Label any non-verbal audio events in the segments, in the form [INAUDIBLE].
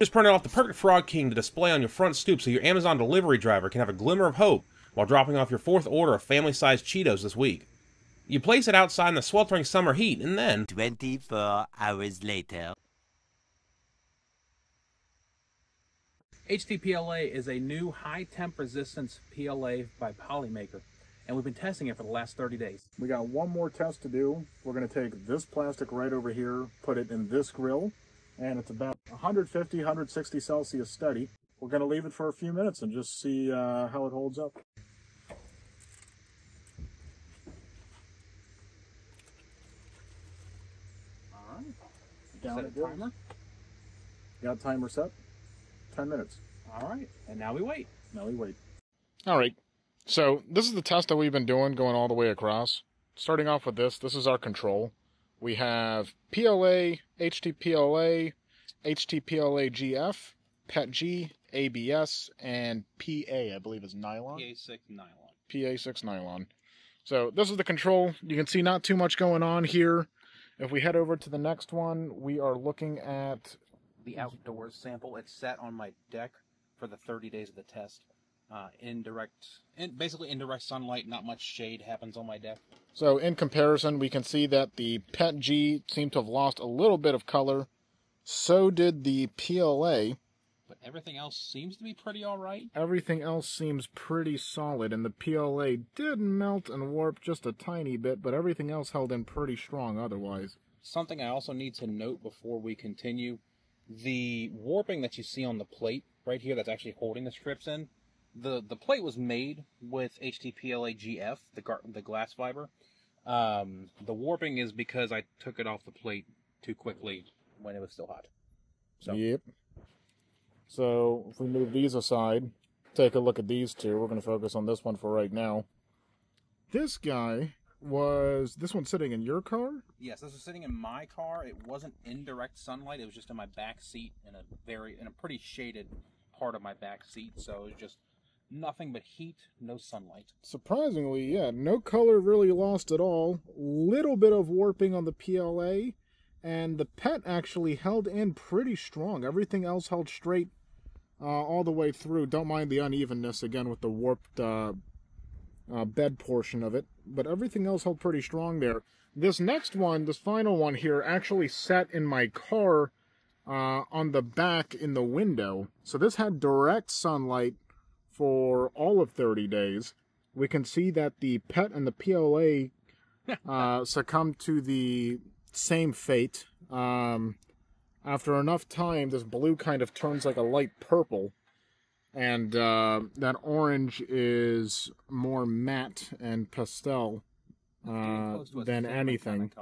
Just printed off the perfect Frog King to display on your front stoop so your Amazon delivery driver can have a glimmer of hope while dropping off your fourth order of family-sized Cheetos this week. You place it outside in the sweltering summer heat, and then 24 hours later. HTPLA is a new high temp resistance PLA by Polymaker, and we've been testing it for the last 30 days. We got one more test to do. We're going to take this plastic right over here, put it in this grill, and it's about 150, 160 Celsius steady. We're going to leave it for a few minutes and just see uh, how it holds up. All right. Down Set it timer. Got timer set. 10 minutes. All right. And now we wait. Now we wait. All right. So this is the test that we've been doing going all the way across. Starting off with this, this is our control. We have PLA, HTPLA, HTPLA GF, PETG, ABS, and PA, I believe is nylon. PA6 nylon. PA6 nylon. So this is the control. You can see not too much going on here. If we head over to the next one, we are looking at The outdoors sample. It's sat on my deck for the 30 days of the test. Uh, indirect, in, basically indirect sunlight. Not much shade happens on my deck. So in comparison, we can see that the PET G seemed to have lost a little bit of color. So did the PLA. But everything else seems to be pretty all right. Everything else seems pretty solid, and the PLA did melt and warp just a tiny bit, but everything else held in pretty strong otherwise. Something I also need to note before we continue the warping that you see on the plate right here that's actually holding the strips in. The the plate was made with HTPLA GF, the gar- the glass fiber. Um, the warping is because I took it off the plate too quickly when it was still hot. So Yep. So if we move these aside, take a look at these two. We're going to focus on this one for right now. This guy was this one sitting in your car? yes, this was sitting in my car. It wasn't in direct sunlight. It was just in my back seat in a very in a pretty shaded part of my back seat. So it was just nothing but heat, no sunlight. Surprisingly, yeah, no color really lost at all. Little bit of warping on the PLA, and the PET actually held in pretty strong. Everything else held straight uh, all the way through. Don't mind the unevenness again with the warped uh, uh, bed portion of it, but everything else held pretty strong there. This next one, this final one here, actually sat in my car uh, on the back in the window. So this had direct sunlight for all of 30 days. We can see that the PET and the PLA [LAUGHS] uh, succumbed to the same fate. Um, after enough time, this blue kind of turns like a light purple, and uh, that orange is more matte and pastel uh, Close to a than anything.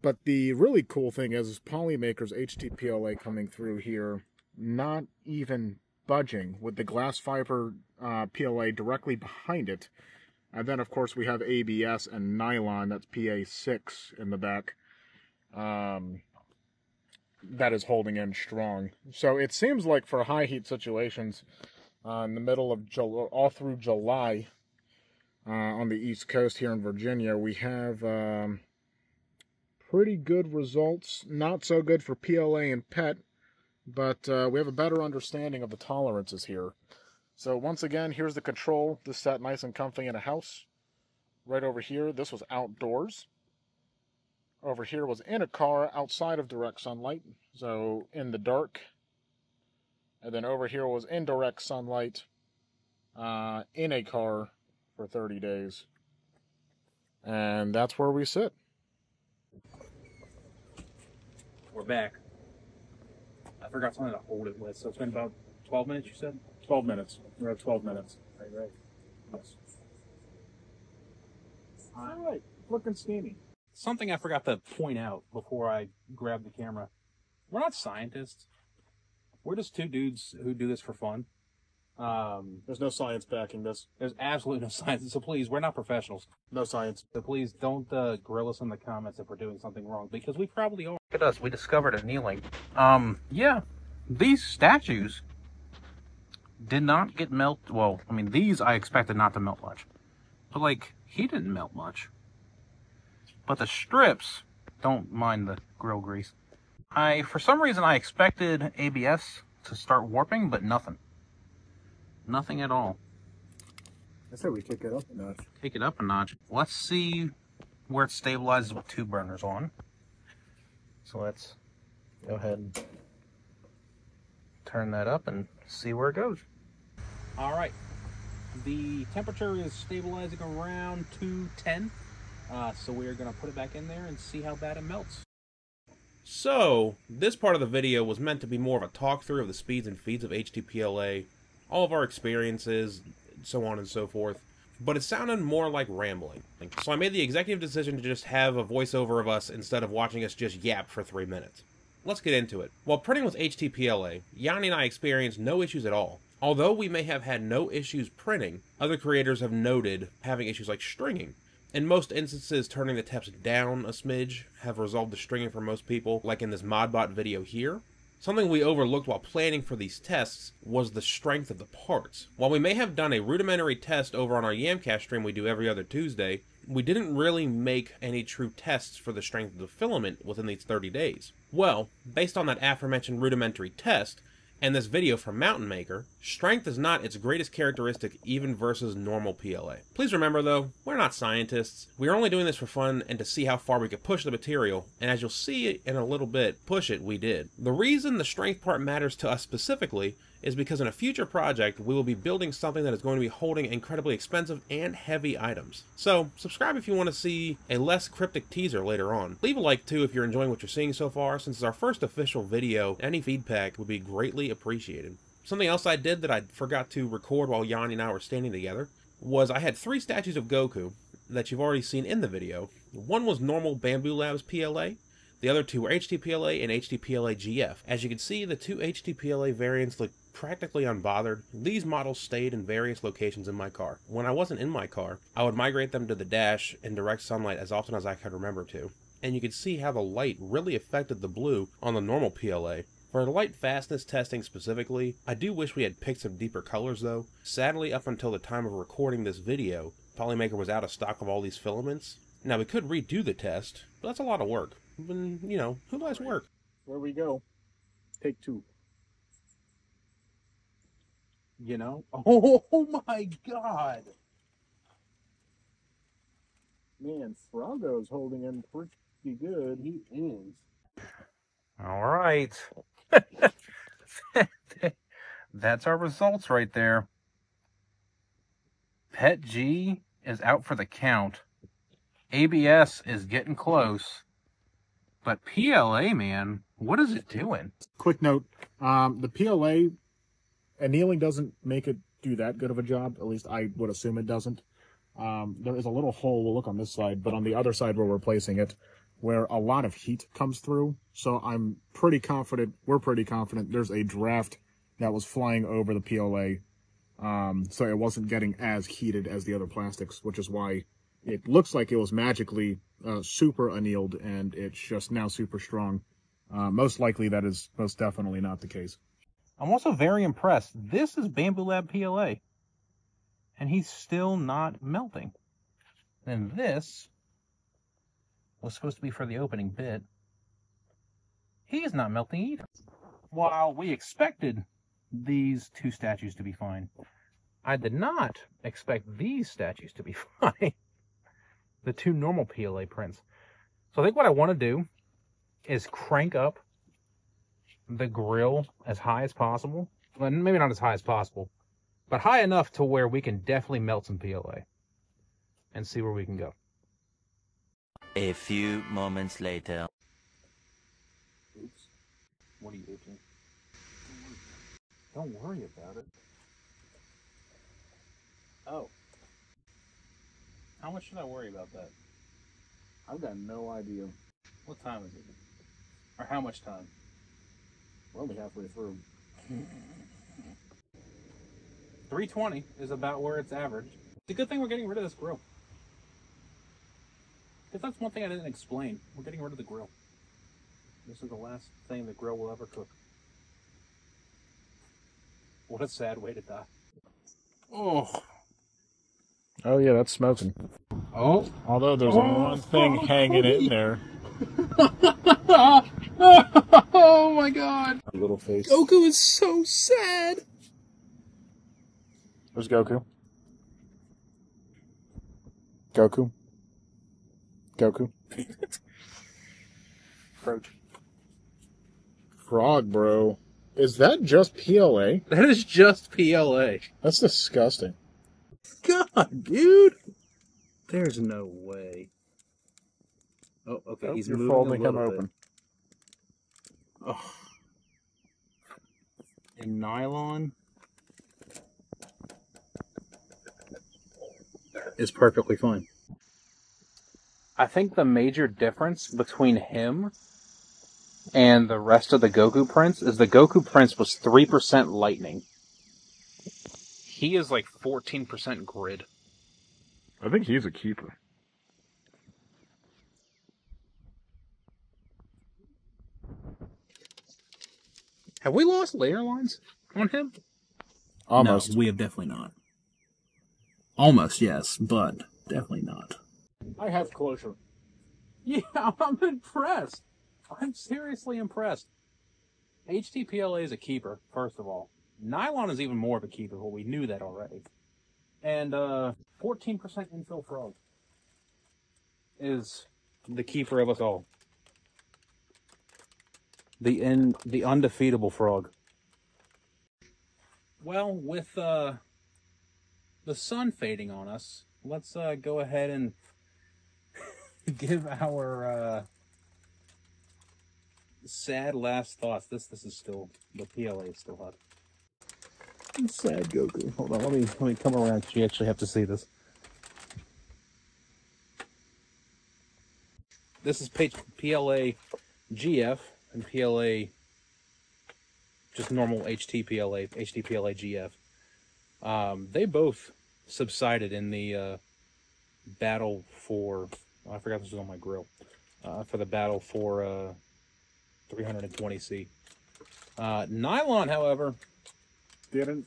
But the really cool thing is, is Polymaker's HTPLA coming through here, not even budging with the glass fiber uh, PLA directly behind it. And then, of course, we have ABS and nylon, that's PA6 in the back. Um, that is holding in strong. So it seems like for high heat situations, uh, in the middle of July, all through July, uh, on the East Coast here in Virginia, we have um, pretty good results. Not so good for PLA and PET, but uh, we have a better understanding of the tolerances here. So once again, here's the control. This sat nice and comfy in a house. Right over here, this was outdoors. Over here was in a car outside of direct sunlight, so in the dark. And then over here was in direct sunlight uh, in a car for 30 days. And that's where we sit. We're back. I forgot something to hold it with, so it's been about 12 minutes, you said? 12 minutes. We're at 12 minutes. Right, right. Yes. All right. Looking steamy. Something I forgot to point out before I grabbed the camera. We're not scientists. We're just two dudes who do this for fun. Um, There's no science backing this. there's absolutely no [LAUGHS] science, so please, we're not professionals. No science. So please don't uh, grill us in the comments if we're doing something wrong because we probably are. Look at us. We discovered annealing. Um, yeah, these statues did not get melt. Well, I mean, these I expected not to melt much, but like he didn't melt much. But the strips, don't mind the grill grease. I, for some reason, I expected ABS to start warping, but nothing. Nothing at all. I said we kick it up a notch. Take it up a notch. Let's see where it stabilizes with two burners on. So let's go ahead and turn that up and see where it goes. All right. The temperature is stabilizing around 210. Uh, so we are going to put it back in there and see how bad it melts. So, this part of the video was meant to be more of a talk through of the speeds and feeds of HTPLA, all of our experiences, so on and so forth. But it sounded more like rambling. So I made the executive decision to just have a voiceover of us instead of watching us just yap for three minutes. Let's get into it. While printing with HTPLA, Yanni and I experienced no issues at all. Although we may have had no issues printing, other creators have noted having issues like stringing. In most instances, turning the temps down a smidge have resolved the stringing for most people, like in this Modbot video here. Something we overlooked while planning for these tests was the strength of the parts. While we may have done a rudimentary test over on our Yamcast stream we do every other Tuesday, we didn't really make any true tests for the strength of the filament within these 30 days. Well, based on that aforementioned rudimentary test, and this video from Mountain Maker, strength is not its greatest characteristic even versus normal PLA. Please remember though, we're not scientists. We are only doing this for fun and to see how far we could push the material, and as you'll see in a little bit, push it we did. The reason the strength part matters to us specifically is because in a future project, we will be building something that is going to be holding incredibly expensive and heavy items. So, subscribe if you want to see a less cryptic teaser later on. Leave a like too if you're enjoying what you're seeing so far, since it's our first official video, any feedback would be greatly appreciated. Something else I did that I forgot to record while Yanni and I were standing together was I had three statues of Goku that you've already seen in the video. One was normal Bambu Labs PLA, the other two were HTPLA and HTPLA GF. As you can see, the two HTPLA variants look practically unbothered. These models stayed in various locations in my car. When I wasn't in my car, I would migrate them to the dash in direct sunlight as often as I could remember to. And you could see how the light really affected the blue on the normal PLA. For light fastness testing specifically, I do wish we had picked some deeper colors though. Sadly, up until the time of recording this video, Polymaker was out of stock of all these filaments. Now we could redo the test, but that's a lot of work. And, you know, who likes work? Where we go. Take two. You know? [LAUGHS] Oh my god! Man, Froggo's holding in pretty good. He is. All right. That's our results right there. Pet G is out for the count. ABS is getting close. But PLA, man, what is it doing? Quick note: um, the PLA annealing doesn't make it do that good of a job. At least I would assume it doesn't. Um, there is a little hole. We'll look on this side, but on the other side where we're placing it, where a lot of heat comes through. So I'm pretty confident. We're pretty confident. There's a draft that was flying over the PLA, um, so it wasn't getting as heated as the other plastics, which is why it looks like it was magically uh, super annealed and it's just now super strong. Uh, most likely that is most definitely not the case. I'm also very impressed. This is Bambu Lab PLA. And he's still not melting. And this was supposed to be for the opening bit. He is not melting either. While we expected these two statues to be fine, I did not expect these statues to be [LAUGHS] fine. the two normal PLA prints. So I think what I want to do is crank up the grill as high as possible. Well, maybe not as high as possible, but high enough to where we can definitely melt some PLA and see where we can go. A few moments later. Oops. What are you doing? Don't worry about it. Oh. How much should I worry about that? I've got no idea. What time is it? Or how much time? We're only halfway through. 320 is about where it's averaged. It's a good thing we're getting rid of this grill. Because that's one thing I didn't explain. We're getting rid of the grill. This is the last thing the grill will ever cook. What a sad way to die. Oh. Oh yeah, that's smoking. Oh. Although there's Oh, one thing oh, hanging in there. [LAUGHS] Oh my god. Little face. Goku is so sad. Where's Goku. Goku. Goku. Approach. Frog, bro. Is that just PLA? That is just PLA. That's disgusting. God, dude. There's no way. Oh, okay. Oh, he's you're moving folding a him little open. Bit. Oh. In nylon is perfectly fine. I think the major difference between him and the rest of the Goku prints is the Goku prints was 3% lightning. He is like 14% grid. I think he's a keeper. Have we lost layer lines on him? Almost. No, we have definitely not. Almost, yes, but definitely not. I have closure. Yeah, [LAUGHS] I'm impressed. I'm seriously impressed. HTPLA is a keeper, first of all. Nylon is even more of a keeper, but we knew that already. And uh, 14% infill frog is the keeper of us all. The in the undefeatable frog. Well, with uh, the sun fading on us, let's uh, go ahead and [LAUGHS] give our uh, sad last thoughts. This this is still the PLA is still hot. Sad Goku. Hold on, let me let me come around. You actually have to see this. This is page PLA GF and PLA just normal HTPLA HTPLA GF. Um, they both subsided in the uh, battle for I forgot this was on my grill uh, for the battle for uh, 320C. Uh, nylon, however, Didn't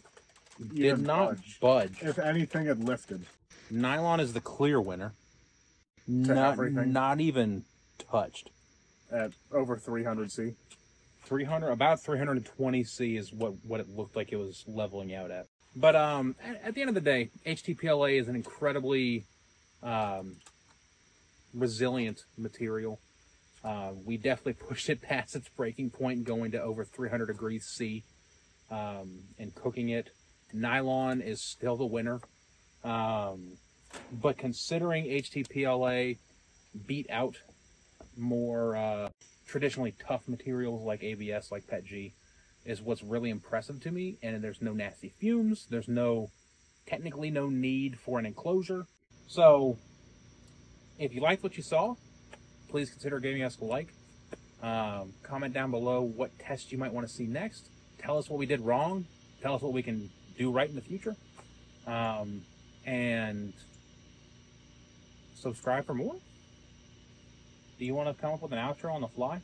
did not budge. budge. If anything had lifted. Nylon is the clear winner. Not everything? not even touched. at over 300C. 300 about 320c is what what it looked like it was leveling out at but um at, at the end of the day htpla is an incredibly um resilient material uh, we definitely [LAUGHS] pushed it past its breaking point going to over 300 degrees c um, and cooking it nylon is still the winner um, but considering htpla beat out more uh, traditionally tough materials like ABS, like PETG, is what's really impressive to me. And there's no nasty fumes. There's no, technically, no need for an enclosure. So, if you liked what you saw, please consider giving us a like. Um, comment down below what test you might want to see next. Tell us what we did wrong. Tell us what we can do right in the future. Um, and subscribe for more. Do you want to come up with an outro on the fly?